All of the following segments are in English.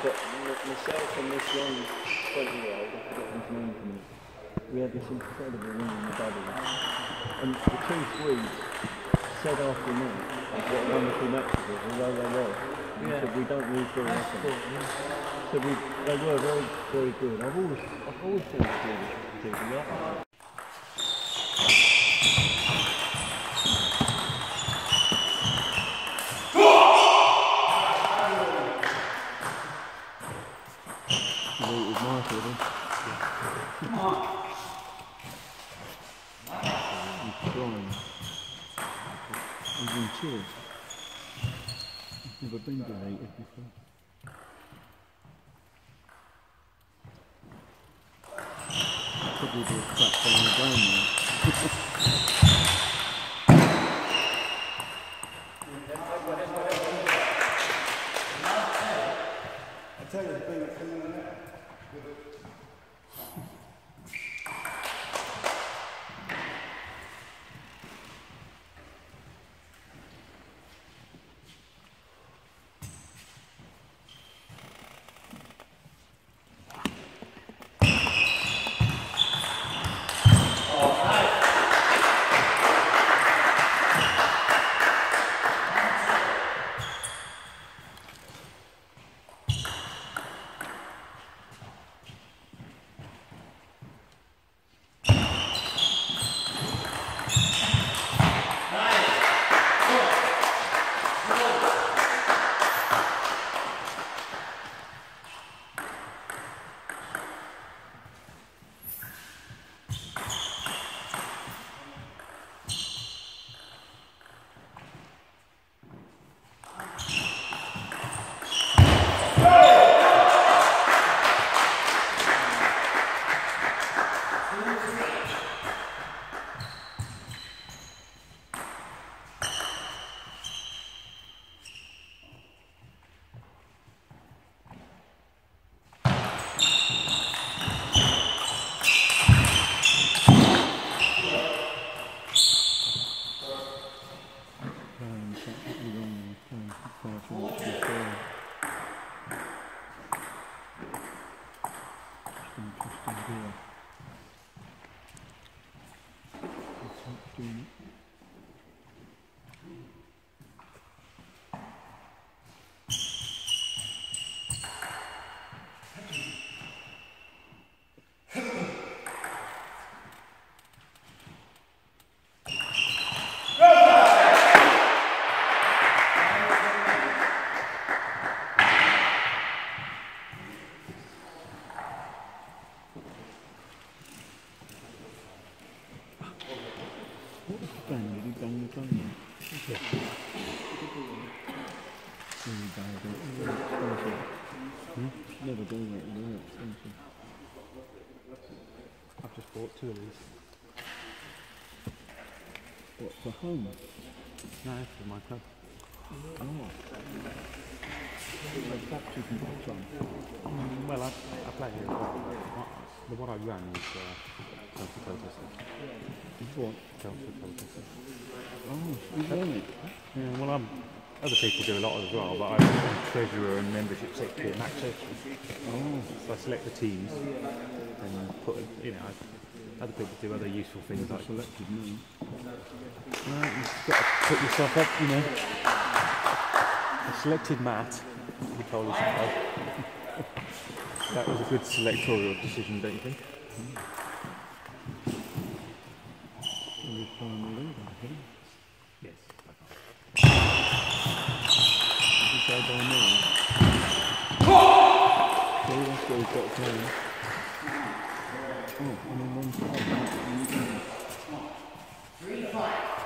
But myself and this young 20 year old, I forget his name to me, we had this incredible win in the double. And the two Swedes said after me what a wonderful match it was, although they were. Yeah. said we don't lose very often. cool, yeah. So we, they were very, very good. I've always, I've always thought Swedish people fault, then. He's crying. He's in. He's never been donated before. Probably do a crap down the ground now. Never it's very expensive. I've just bought two of these. What, for home? No, for my club. Oh. Like perhaps you can buy some. Mm, well, I, I play here The one I run is uh, Chelsea Colchester. What? Chelsea Colchester. Oh, you run it? Yeah, well, I'm, other people do a lot as well, but I'm treasurer and membership secretary Oh. So I select the teams and put, you know, other people do other useful things like selected me. Right, you've got to put yourself up, you know. I selected Matt, the Polish club. that was a good selectorial decision, don't you think? Hmm. You're playing the lead, I think. Yes. Did you say by me? See, that's what he's got to play. Oh, I'm on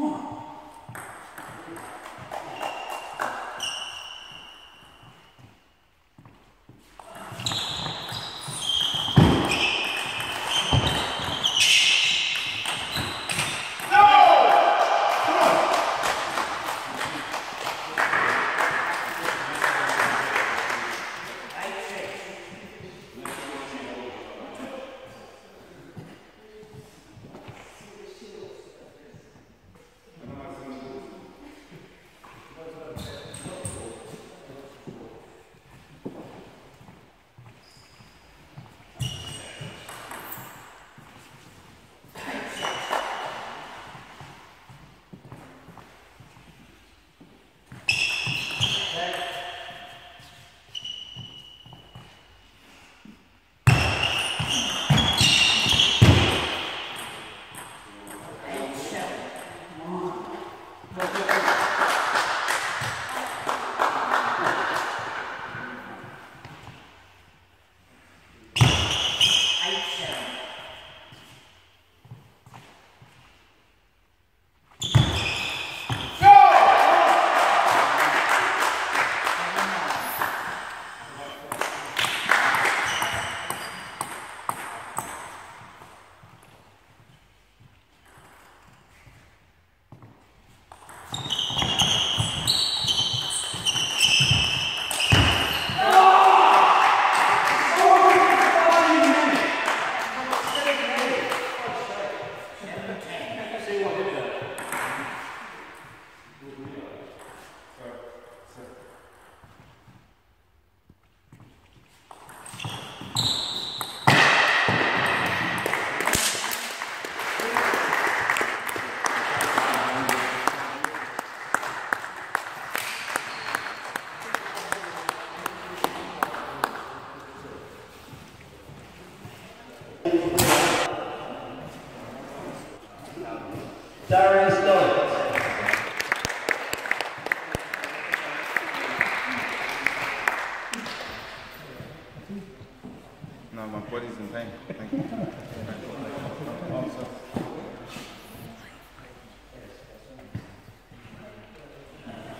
one. Darius Knight. No, my body's in pain. Thank you.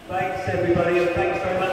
Thanks everybody and thanks very much